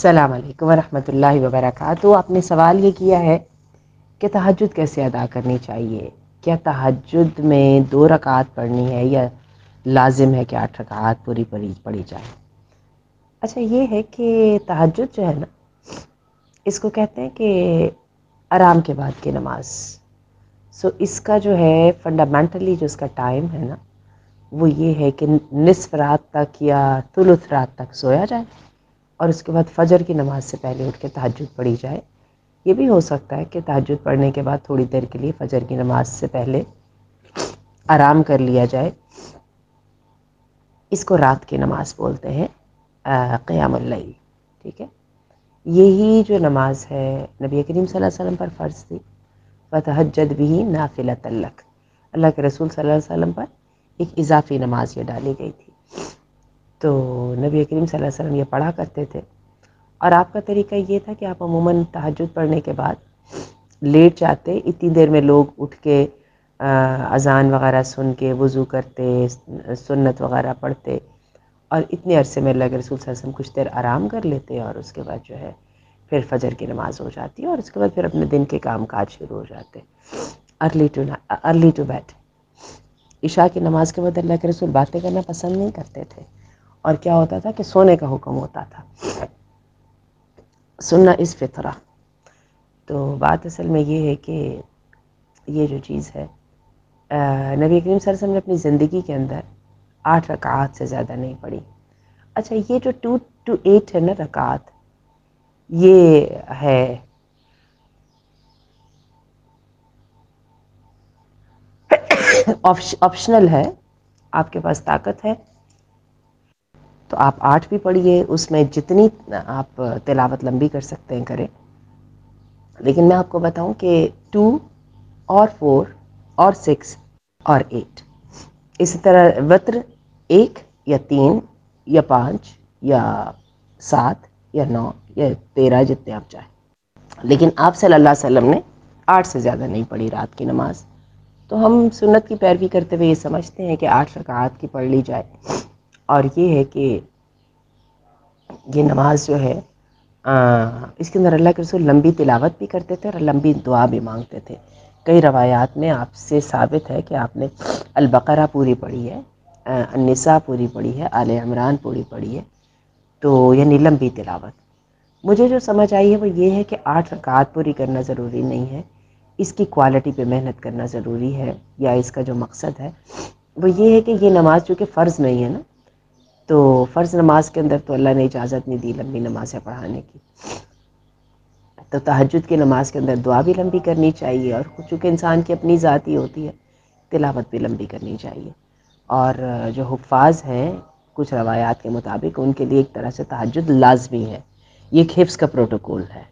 السلام علیکم ورحمۃ اللہ وبرکاتہ۔ آپ نے سوال یہ کیا ہے کہ تہجد کیسے ادا کرنی چاہیے؟ کیا تہجد میں دو رکعت پڑھنی ہے یا لازم ہے کہ آٹھ رکعت پوری پڑھی پڑھی جائے؟ اچھا یہ ہے کہ تہجد جو ہے نا، اس کو کہتے ہیں کہ آرام کے بعد کی نماز۔ سو اس کا جو ہے فنڈامنٹلی جو اس کا ٹائم ہے نا، وہ یہ ہے کہ نصف رات تک یا ثلث رات تک سویا جائے۔ اور اس کے بعد فجر کی نماز سے پہلے اٹھ کے تہجد پڑھی جائے۔ یہ بھی ہو سکتا ہے کہ تہجد پڑھنے کے بعد تھوڑی دیر کے لیے فجر کی نماز سے پہلے آرام کر لیا جائے۔ اس کو رات کی نماز بولتے ہیں قیام اللیل۔ ٹھیک ہے؟ یہی جو نماز ہے، نبی کریم صلی اللہ علیہ وسلم پر فرض تھی۔ فتحجد بھی نافل تلق اللہ کے رسول صلی اللہ علیہ وسلم پر ایک اضافی نماز یہ ڈالی گئی تھی۔ تو نبی کریم صلی اللہ علیہ وسلم یہ پڑھا کرتے تھے۔ اور آپ کا طریقہ یہ تھا کہ آپ عموماً تحجد پڑھنے کے بعد لیٹ جاتے، اتنی دیر میں لوگ اٹھ کے اذان وغیرہ سن کے، وضو کرتے، سنت وغیرہ پڑھتے۔ اور اتنے عرصے میں اللہ کے رسول صلی اللہ علیہ وسلم کچھ دیر آرام کر لیتے اور اس کے بعد جو ہے پھر فجر کی نماز ہو جاتی ہے اور اس کے بعد پھر اپنے دن کے کام کاج شروع ہو جاتے۔ Early to early to bed عشاء کی نماز کے بعد اللہ کے رسول باتیں کرنا پسند نہیں کرتے تھے۔ اور کیا ہوتا تھا کہ سونے کا حکم ہوتا تھا۔ سننا اس فطرہ۔ تو بات اصل میں یہ ہے کہ یہ جو چیز ہے نبی کریم صلی اللہ علیہ وسلم نے اپنی زندگی کے اندر آٹھ رکعات سے زیادہ نہیں پڑھی۔ اچھا یہ جو ٹو ٹو ایٹ ہے نا رکعات، یہ ہے۔ آپشنل ہے، آپ کے پاس طاقت ہے۔ تو آپ آٹھ بھی پڑھیے، اس میں جتنی آپ تلاوت لمبی کر سکتے ہیں کریں۔ لیکن میں آپ کو بتاؤں کہ ٹو اور فور اور سکس اور ایٹ۔ اسی طرح وطر ایک یا تین یا پانچ یا سات یا نو یا تیرہ جتنے آپ چاہیں۔ لیکن آپ صلی اللہ علیہ وسلم نے آٹھ سے زیادہ نہیں پڑھی رات کی نماز۔ تو ہم سنت کی پیروی کرتے ہوئے یہ سمجھتے ہیں کہ آٹھ رکعات کی پڑھ لی جائے۔ اور یہ ہے کہ یہ نماز جو ہے اس کے اندر اللہ کے رسول لمبی تلاوت بھی کرتے تھے اور لمبی دعا بھی مانگتے تھے۔ کئی روایات میں آپ سے ثابت ہے کہ آپ نے البقرہ پوری پڑھی ہے النساء پوری پڑھی ہے، آل عمران پوری پڑھی ہے، تو یعنی لمبی تلاوت۔ مجھے جو سمجھ آئی ہے وہ یہ ہے کہ آٹھ رکعت پوری کرنا ضروری نہیں ہے، اس کی کوالٹی پہ محنت کرنا ضروری ہے یا اس کا جو مقصد ہے، وہ یہ ہے کہ یہ نماز چونکہ فرض نہیں ہے نا تو فرض نماز کے اندر تو اللہ نے اجازت نہیں دی لمبی نمازیں پڑھانے کی۔ تو تہجد کی نماز کے اندر دعا بھی لمبی کرنی چاہیے اور چونکہ انسان کی اپنی ذاتی ہوتی ہے، تلاوت بھی لمبی کرنی چاہیے۔ اور جو حفاظ ہیں کچھ روایات کے مطابق، ان کے لیے ایک طرح سے تہجد لازمی ہے۔ یہ ایک حفظ کا پروٹوکول ہے۔